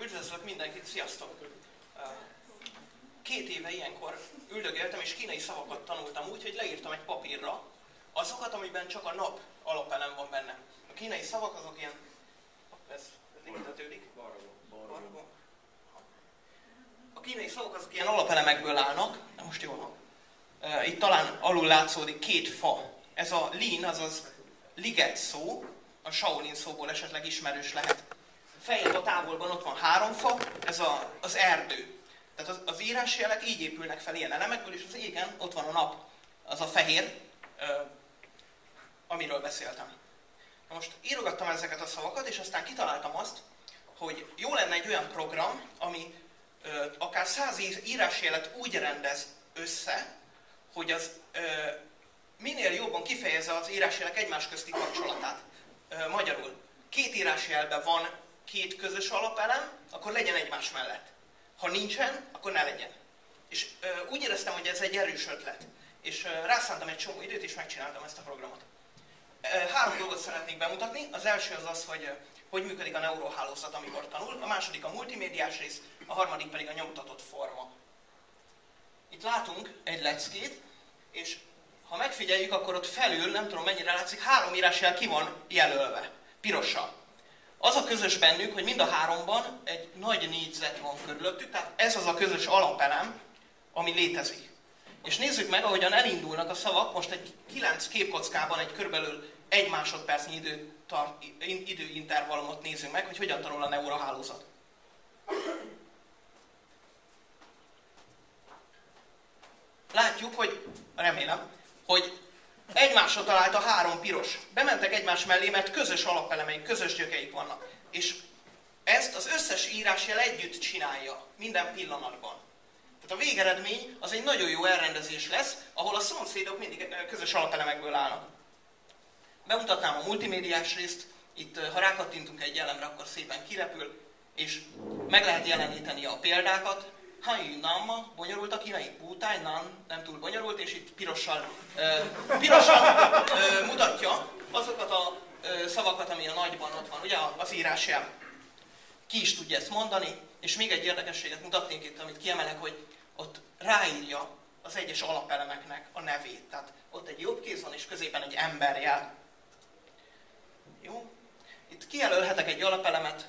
Üdvözlök mindenkit, sziasztok! Két éve ilyenkor üldögéltem, és kínai szavakat tanultam úgy, hogy leírtam egy papírra azokat, amiben csak a nap alapelem van benne. A kínai szavak azok ilyen... Ez, ez hitetődik. A kínai szavak azok ilyen alapelemekből állnak, de most jól van. Itt talán alul látszódik két fa. Ez a lin, azaz liget szó, a Shaolin szóból esetleg ismerős lehet. Fejebb a távolban ott van három fa, ez a, az erdő. Tehát az, az írásjelek így épülnek fel ilyen elemekből, és az égen ott van a nap, az a fehér, amiről beszéltem. Na most írogattam ezeket a szavakat, és aztán kitaláltam azt, hogy jó lenne egy olyan program, ami ö, akár száz írásjelet úgy rendez össze, hogy az ö, minél jobban kifejezze az írásjelek egymás közti kapcsolatát. Ö, magyarul, két írásjelben van két közös alapelem, akkor legyen egymás mellett. Ha nincsen, akkor ne legyen. És ö, úgy éreztem, hogy ez egy erős ötlet. És ö, rászántam egy csomó időt, és megcsináltam ezt a programot. Három dolgot szeretnék bemutatni. Az első az az, hogy hogy működik a neurohálózat, amikor tanul, a második a multimédiás rész, a harmadik pedig a nyomtatott forma. Itt látunk egy leckét, és ha megfigyeljük, akkor ott felül, nem tudom mennyire látszik, három írásjel ki van jelölve, pirossal. Az a közös bennük, hogy mind a háromban egy nagy négyzet van körülöttük, tehát ez az a közös alapelem, ami létezik. És nézzük meg, ahogyan elindulnak a szavak, most egy kilenc képkockában egy körülbelül egy másodpercnyi idő tart, időintervallumot nézzünk meg, hogy hogyan tanul a neurohálózat. Látjuk, hogy, remélem, hogy egymásra talált a három piros. Bementek egymás mellé, mert közös alapelemeik, közös gyökeik vannak. És ezt az összes írásjel együtt csinálja, minden pillanatban. Tehát a végeredmény az egy nagyon jó elrendezés lesz, ahol a szomszédok mindig közös alapelemekből állnak. Bemutatnám a multimédiás részt, itt ha rákattintunk egy elemre, akkor szépen kirepül, és meg lehet jeleníteni a példákat. Hai Namma, bonyolult a kínai, Butai Nan, nem túl bonyolult, és itt pirossal, uh, pirossal uh, mutatja azokat a uh, szavakat, ami a nagyban ott van, ugye az írásjel. Ki is tudja ezt mondani, és még egy érdekességet mutatnék itt, amit kiemelek, hogy ott ráírja az egyes alapelemeknek a nevét. Tehát ott egy jobb kéz van, és középen egy emberjel. Jó? Itt kijelölhetek egy alapelemet,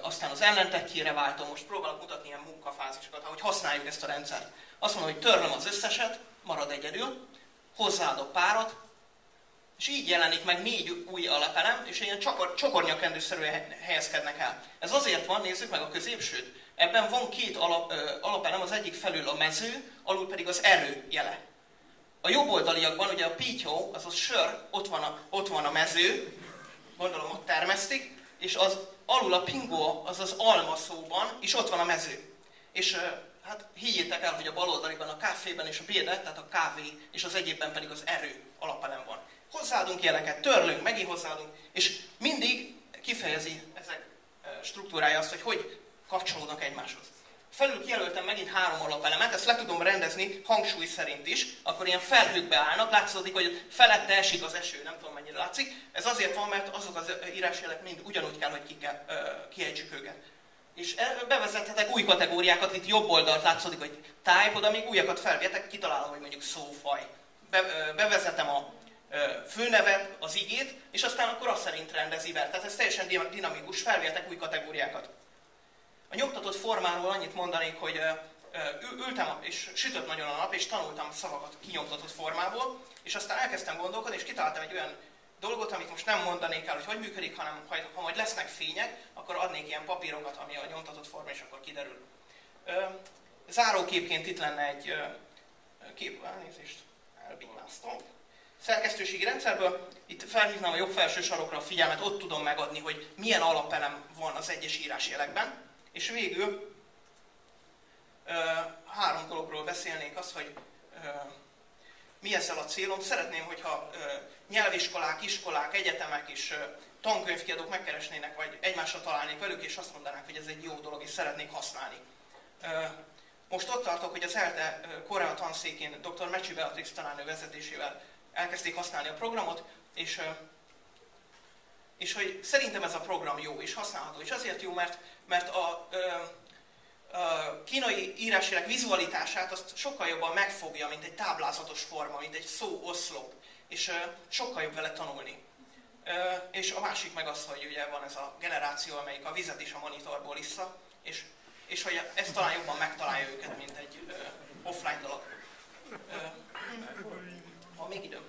aztán az ellentekjére váltom, most próbálok mutatni ilyen munkafázisokat, ahogy használjuk ezt a rendszert. Azt mondom, hogy törlöm az összeset, marad egyedül, hozzáadok párat, és így jelenik meg négy új alapelem, és ilyen csokor, csokornyakendőszerűen helyezkednek el. Ez azért van, nézzük meg a középsőt. Ebben van két alap, ö, alapelem, az egyik felül a mező, alul pedig az erő jele. A jobb oldaliakban ugye a pítyó, az a sör, ott van a, ott van a mező, gondolom ott termesztik, és az alul a pingó, az az alma szóban, és ott van a mező. És hát higgyétek el, hogy a bal oldaliban a kávében és a bédet, tehát a kávé, és az egyébben pedig az erő alapelem van. Hozzáadunk jeleket, törlünk, megint hozzáadunk, és mindig kifejezi ezek struktúrája azt, hogy hogy kapcsolódnak egymáshoz. Felül kijelöltem megint három alapelemet, ezt le tudom rendezni hangsúly szerint is, akkor ilyen felhőkbe állnak, látszódik, hogy felette esik az eső, nem tudom mennyire látszik. Ez azért van, mert azok az írásjelek mind ugyanúgy kell, hogy ki kiejtsük őket. És bevezethetek új kategóriákat, itt jobb oldalt látszódik, hogy type, oda még újakat felvietek, kitalálom, hogy mondjuk szófaj. Be, bevezetem a főnevet, az igét, és aztán akkor azt szerint rendezi be. Tehát ez teljesen dinamikus, felvietek új kategóriákat. A nyomtatott formáról annyit mondanék, hogy ültem és sütött nagyon a nap, és tanultam szavakat kinyomtatott formából, és aztán elkezdtem gondolkodni, és kitaláltam egy olyan dolgot, amit most nem mondanék el, hogy hogy működik, hanem ha, majd lesznek fények, akkor adnék ilyen papírokat, ami a nyomtatott forma, és akkor kiderül. Záróképként itt lenne egy kép, elnézést, elbimáztam. Szerkesztőségi rendszerből itt felhívnám a jobb felső sarokra a figyelmet, ott tudom megadni, hogy milyen alapelem van az egyes írásjelekben. És végül három dologról beszélnék, az, hogy mi ezzel a célom. Szeretném, hogyha nyelviskolák, iskolák, egyetemek és tankönyvkiadók megkeresnének, vagy egymásra találnék velük, és azt mondanák, hogy ez egy jó dolog, és szeretnék használni. most ott tartok, hogy az ELTE Korea tanszékén dr. Mecsi Beatrix tanárnő vezetésével elkezdték használni a programot, és, és hogy szerintem ez a program jó és használható. És azért jó, mert, mert a, a kínai írásjelek vizualitását azt sokkal jobban megfogja, mint egy táblázatos forma, mint egy szó oszlop, és sokkal jobb vele tanulni. És a másik meg az, hogy ugye van ez a generáció, amelyik a vizet is a monitorból issza, és, és hogy ez talán jobban megtalálja őket, mint egy uh, offline dolog. Uh, ha még időm,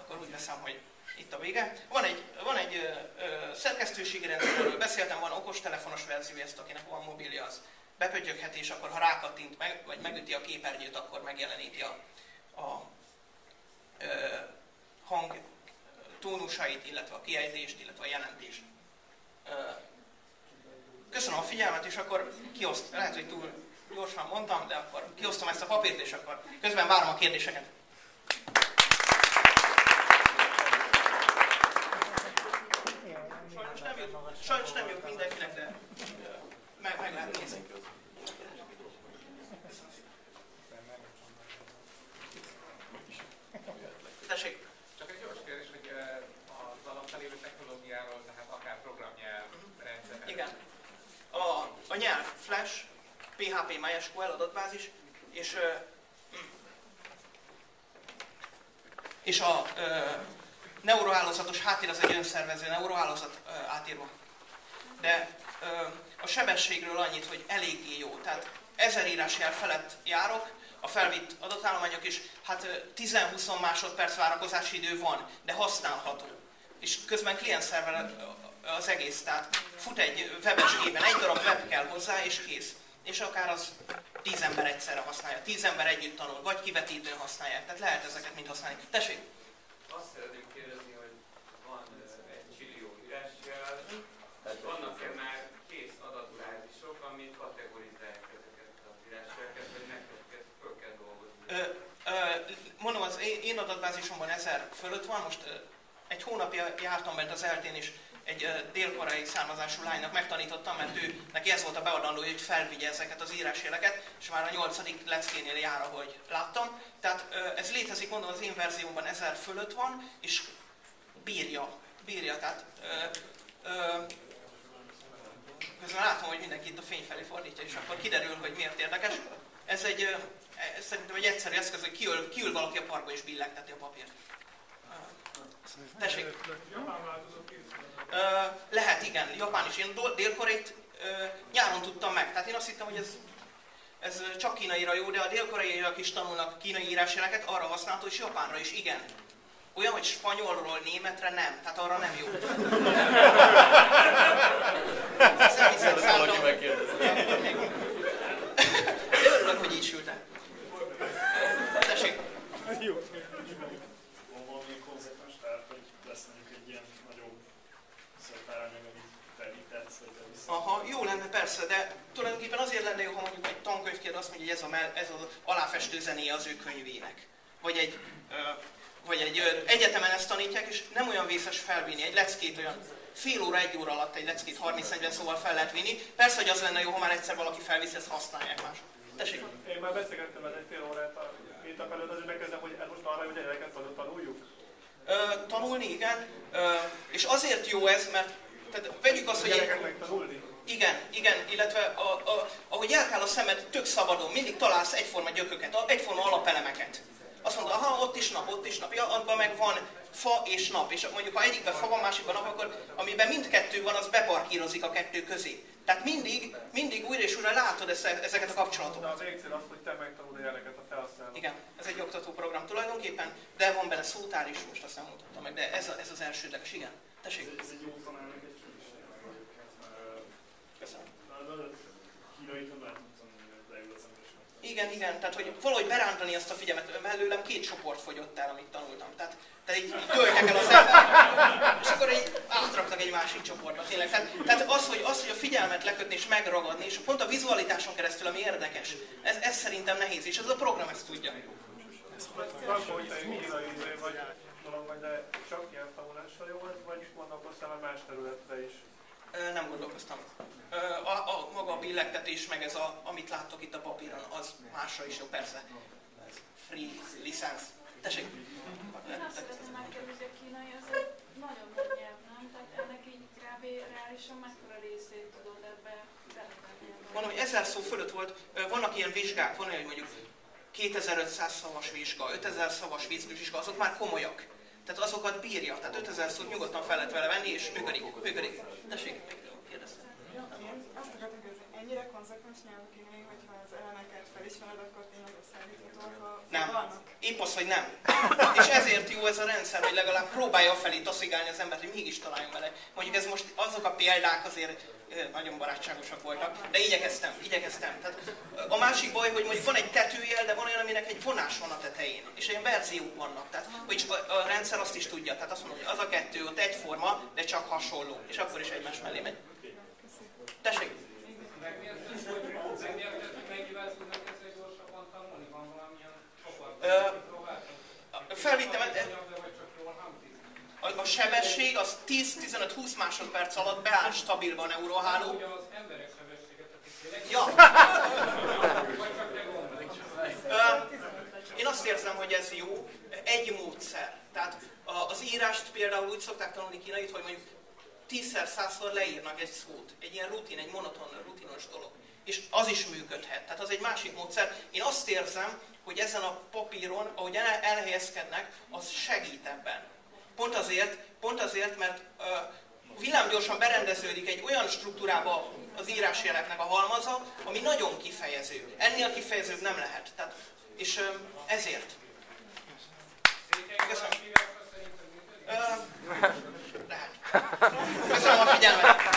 akkor úgy veszem, hogy itt a vége. Van egy, van egy uh, szerkesztőségi rendszerről beszéltem, van okostelefonos verzió, ezt akinek van mobilja, az bepötyöghet, és akkor ha rákattint meg, vagy megüti a képernyőt, akkor megjeleníti a, a uh, hang tónusait, illetve a kiejtést, illetve a jelentést. Köszönöm a figyelmet, és akkor kioszt, lehet, hogy túl gyorsan mondtam, de akkor kiosztom ezt a papírt, és akkor közben várom a kérdéseket. Sajnos nem jut, sajnos nem jut mindenkinek, de meg, meg lehet nézni. Tessék. Igen. A, a nyelv Flash, PHP MySQL adatbázis, és, és a neurohálózatos háttér az egy önszervező neurohálózat átírva. De a sebességről annyit, hogy eléggé jó. Tehát ezer írásjel felett járok, a felvitt adatállományok is, hát 10-20 másodperc várakozási idő van, de használható. És közben klienszerver az egész, tehát fut egy webes gépen, egy darab web kell hozzá, és kész. És akár az tíz ember egyszerre használja, tíz ember együtt tanul, vagy kivetítőn használják, tehát lehet ezeket mind használni. Tessék! Azt szeretném kérdezni, hogy van egy csillió írásjel, tehát vannak-e már kész adatbázisok, amit kategorizálják ezeket az írásjeleket, vagy neked föl kell dolgozni? Ö, ö, mondom, az én adatbázisomban ezer fölött van, most egy hónapja jártam bent az eltén, és egy dél-koreai származású lánynak megtanítottam, mert ő, neki ez volt a beadandó, hogy felvigye ezeket az írásjeleket, és már a nyolcadik leckénél jár, ahogy láttam. Tehát ez létezik, mondom, az én verziómban ezer fölött van, és bírja, bírja, tehát ö, ö, közben látom, hogy mindenki itt a fény felé fordítja, és akkor kiderül, hogy miért érdekes. Ez egy, ez szerintem egy egyszerű eszköz, hogy kiül, kiül valaki a parkba és billegteti a papírt. Tessék. lehet, igen, Japán is. Én dél-koreit nyáron tudtam meg. Tehát én azt hittem, hogy ez, ez csak kínaira jó, de a dél-koreaiak is tanulnak kínai írásjeleket, arra használható, és japánra is, igen. Olyan, hogy spanyolról németre nem, tehát arra nem jó. Ezt nem hiszem, szálltam. De örülök, hogy így sültem. Tessék. Jó. Aha, jó lenne persze, de tulajdonképpen azért lenne jó, ha mondjuk egy tankönyvkér azt mondja, hogy ez, a, ez az aláfestő zenéje az ő könyvének. Vagy egy, ö, vagy egy ö, egyetemen ezt tanítják, és nem olyan vészes felvinni, egy leckét olyan fél óra, egy óra alatt egy leckét 30-40 szóval fel lehet vinni. Persze, hogy az lenne jó, ha már egyszer valaki felviszi, ezt használják más. Tessék. Én már beszélgettem egy fél órát a mintak előtt, azért megkezdem, hogy ez most arra, hogy gyerekeket tanuljuk. Ö, tanulni, igen. Ö, és azért jó ez, mert tehát vegyük azt, hogy... Egy... Igen, igen, illetve a, a, ahogy elkáll a szemed, tök szabadon, mindig találsz egyforma gyököket, egyforma alapelemeket. Azt mondod, aha, ott is nap, ott is nap, ja, abban meg van fa és nap, és mondjuk ha egyikben fa van, másikban nap, akkor amiben mindkettő van, az beparkírozik a kettő közé. Tehát mindig, mindig újra és újra látod ezeket a kapcsolatokat. De az cél az, hogy te megtanulod a jeleket a felhasználók. Igen, ez egy oktatóprogram tulajdonképpen, de van benne szótár is, most azt nem mutattam meg, de ez, a, ez az elsődleges, igen. Tessék. Ez, ez egy jó tanárnak egy igen, igen, tehát hogy valahogy berántani azt a figyelmet, mellőlem két csoport fogyott el, amit tanultam. Tehát, tehát így, így töltek el az ember, és akkor így átraktak egy másik csoportba, tényleg. Tehát, tehát az, hogy, az, hogy a figyelmet lekötni és megragadni, és pont a vizualitáson keresztül, ami érdekes, ez, ez szerintem nehéz, és ez a program ezt tudja. Vagy de csak ilyen tanulással jó vagy gondolkoztál a más területre is? Nem gondolkoztam. A, a, maga a billegtetés, meg ez, a, amit láttok itt a papíron, az másra is jó, persze. Free licensz. Tessék. Én azt szeretném megkérdezni, a kínai az nagyon nagy nyelv, nem? Tehát ennek így kb. reálisan mekkora részét tudod ebbe belevenni? Mondom, hogy ezer szó fölött volt, vannak ilyen vizsgák, van olyan, hogy mondjuk 2500 szavas vizsga, 5000 szavas vizsga, azok már komolyak. Tehát azokat bírja, tehát 5000 szót nyugodtan fel lehet vele venni, és működik. működik. Tessék, kérdeztem. Azt akartam kérdezni, ennyire konzekvens nyelv kínai, hogyha az elemeket felismered, akkor tényleg összeállíthatóak a Nem. fogalmak? Épp az, hogy nem. És ezért jó ez a rendszer, hogy legalább próbálja felé taszigálni az embert, hogy mégis találjunk bele. Mondjuk ez most azok a példák azért nagyon barátságosak voltak, de igyekeztem, igyekeztem. Tehát a másik baj, hogy mondjuk van egy tetőjel, de van olyan, aminek egy vonás van a tetején, és olyan verziók vannak. Tehát, hogy a, a rendszer azt is tudja, tehát azt mondja, hogy az a kettő ott egyforma, de csak hasonló, és akkor is egymás mellé megy. Tessék! Megnézted, hogy megnézted, hogy mennyivel tudnak ezzel gyorsabban tanulni? Van valamilyen csoport? Ö, Próbáltam. Felvittem? A, a sebesség az 10-15-20 másodperc alatt beáll stabilban a neuroháló. Ugye az emberek sebességet, Ja, én azt érzem, hogy ez jó, egy módszer. Tehát az írást például úgy szokták tanulni kínait, hogy mondjuk tízszer, százszor leírnak egy szót. Egy ilyen rutin, egy monoton, rutinos dolog. És az is működhet. Tehát az egy másik módszer. Én azt érzem, hogy ezen a papíron, ahogy el- elhelyezkednek, az segít ebben. Pont azért, pont azért mert uh, villámgyorsan berendeződik egy olyan struktúrába az írásjeleknek a halmaza, ami nagyon kifejező. Ennél kifejezőbb nem lehet. Tehát, és uh, ezért. Köszönöm. Uh, lehet. Köszönöm a figyelmet!